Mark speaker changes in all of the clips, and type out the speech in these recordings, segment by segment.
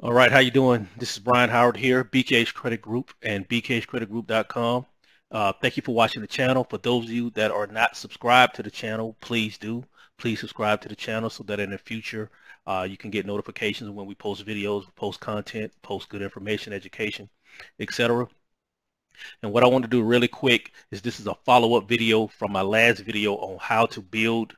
Speaker 1: All right, how you doing? This is Brian Howard here, BKH Credit Group and bkhcreditgroup.com. Uh, thank you for watching the channel. For those of you that are not subscribed to the channel, please do. Please subscribe to the channel so that in the future uh, you can get notifications when we post videos, post content, post good information, education, etc. And what I want to do really quick is this is a follow-up video from my last video on how to build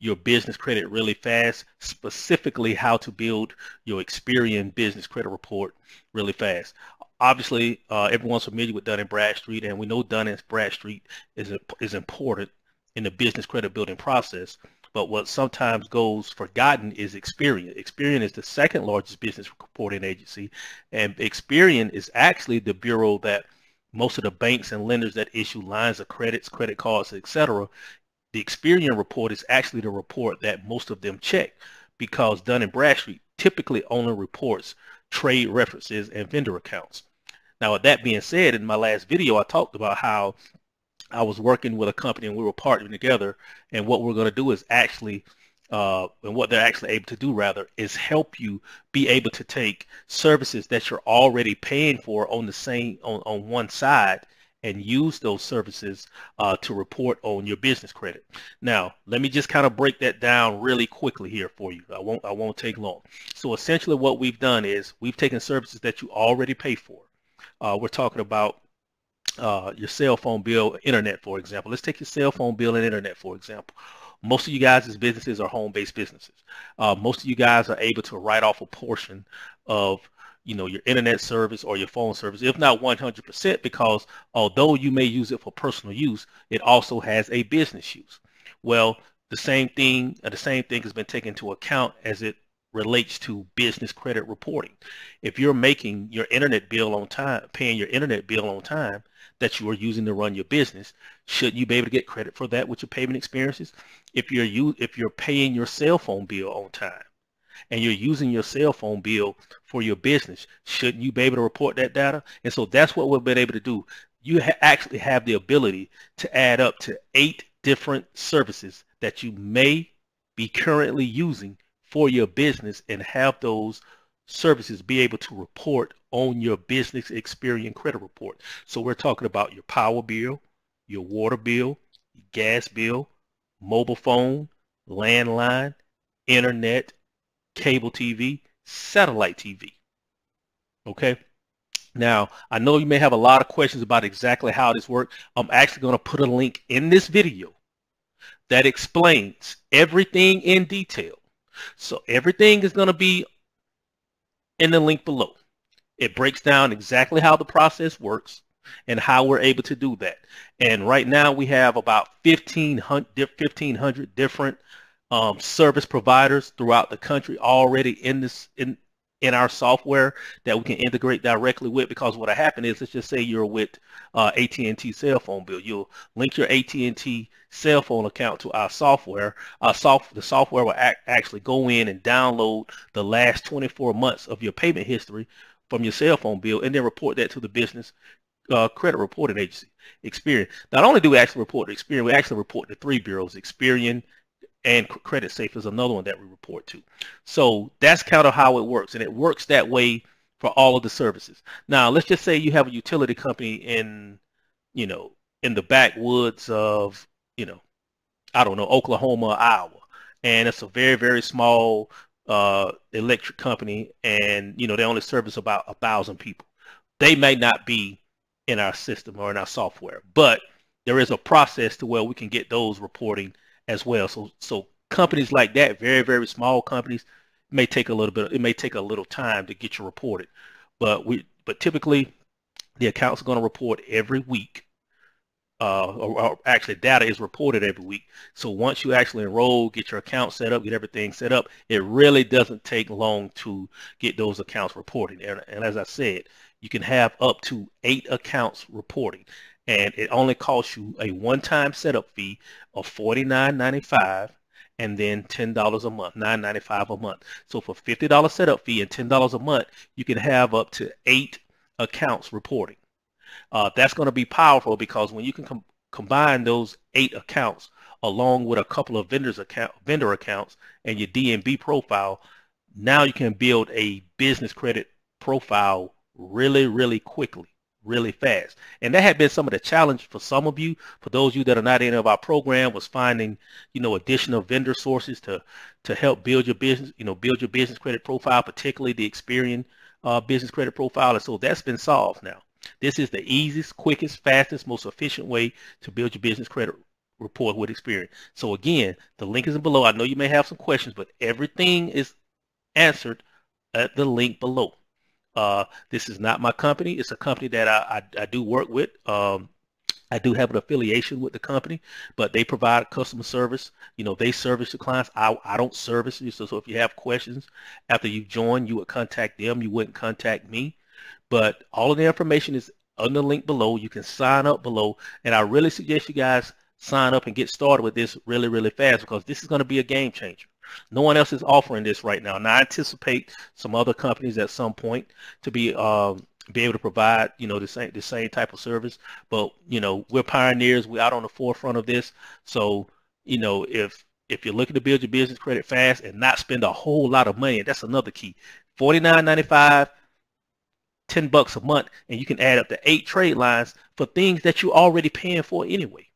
Speaker 1: your business credit really fast, specifically how to build your Experian business credit report really fast. Obviously, uh, everyone's familiar with Dun & Bradstreet, and we know Dun & Bradstreet is, is important in the business credit building process. But what sometimes goes forgotten is Experian. Experian is the second largest business reporting agency, and Experian is actually the bureau that most of the banks and lenders that issue lines of credits, credit cards, etc., the Experian report is actually the report that most of them check because Dun & Bradstreet typically only reports trade references and vendor accounts. Now, with that being said, in my last video, I talked about how I was working with a company and we were partnering together. And what we're going to do is actually, uh, and what they're actually able to do rather, is help you be able to take services that you're already paying for on the same, on, on one side and use those services uh, to report on your business credit. Now, let me just kind of break that down really quickly here for you. I won't I won't take long. So essentially what we've done is we've taken services that you already pay for. Uh, we're talking about uh, your cell phone bill, internet, for example. Let's take your cell phone bill and internet, for example. Most of you guys' businesses are home-based businesses. Uh, most of you guys are able to write off a portion of you know, your internet service or your phone service, if not 100%, because although you may use it for personal use, it also has a business use. Well, the same thing, uh, the same thing has been taken into account as it relates to business credit reporting. If you're making your internet bill on time, paying your internet bill on time that you are using to run your business, shouldn't you be able to get credit for that with your payment experiences? If you're you, if you're paying your cell phone bill on time, and you're using your cell phone bill for your business, shouldn't you be able to report that data? And so that's what we've been able to do. You ha- actually have the ability to add up to eight different services that you may be currently using for your business and have those services be able to report on your business Experian credit report. So we're talking about your power bill, your water bill, your gas bill, mobile phone, landline, internet, cable TV, satellite TV. Okay. Now, I know you may have a lot of questions about exactly how this works. I'm actually going to put a link in this video that explains everything in detail. So everything is going to be in the link below. It breaks down exactly how the process works and how we're able to do that. And right now we have about 1,500, 1,500 different um, service providers throughout the country already in this in in our software that we can integrate directly with because what happened is let's just say you're with uh, AT&T cell phone bill. You'll link your AT&T cell phone account to our software. Our soft the software will ac actually go in and download the last 24 months of your payment history from your cell phone bill and then report that to the business uh, credit reporting agency. Experian not only do we actually report Experian we actually report to three bureaus Experian and Creditsafe is another one that we report to. So that's kind of how it works. And it works that way for all of the services. Now, let's just say you have a utility company in, you know, in the backwoods of, you know, I don't know, Oklahoma, Iowa. And it's a very, very small uh, electric company. And, you know, they only service about a thousand people. They may not be in our system or in our software, but there is a process to where we can get those reporting as well. So so companies like that, very very small companies, may take a little bit. It may take a little time to get you reported, but we but typically the accounts are going to report every week. Uh, or, or, actually data is reported every week. So once you actually enroll, get your account set up, get everything set up, it really doesn't take long to get those accounts reported. And, and as I said, you can have up to eight accounts reporting and it only costs you a one-time setup fee of $49.95 and then $10 a month, $9.95 a month. So for $50 setup fee and $10 a month, you can have up to eight accounts reporting. Uh, that's going to be powerful because when you can com combine those eight accounts along with a couple of vendors account vendor accounts and your DNB profile, now you can build a business credit profile really, really quickly, really fast. And that had been some of the challenge for some of you. For those of you that are not in of our program, was finding, you know, additional vendor sources to to help build your business, you know, build your business credit profile, particularly the Experian uh, business credit profile. And so that's been solved now. This is the easiest, quickest, fastest, most efficient way to build your business credit report with Experian. So again, the link is below. I know you may have some questions, but everything is answered at the link below. Uh, this is not my company. It's a company that I, I, I do work with. Um, I do have an affiliation with the company, but they provide customer service. You know, they service the clients. I, I don't service you. So, so if you have questions after you join, you would contact them. You wouldn't contact me. But all of the information is on the link below. You can sign up below. And I really suggest you guys sign up and get started with this really, really fast because this is going to be a game changer. No one else is offering this right now. Now I anticipate some other companies at some point to be um, be able to provide, you know, the same the same type of service. But you know, we're pioneers. We're out on the forefront of this. So you know, if if you're looking to build your business credit fast and not spend a whole lot of money, that's another key. Forty nine ninety five. 10 bucks a month and you can add up to eight trade lines for things that you're already paying for anyway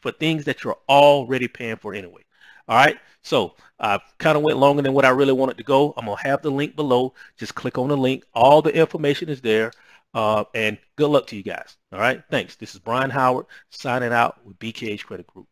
Speaker 1: for things that you're already paying for anyway. All right. So I kind of went longer than what I really wanted to go. I'm going to have the link below. Just click on the link. All the information is there. Uh, and good luck to you guys. All right. Thanks. This is Brian Howard signing out with BKH Credit Group.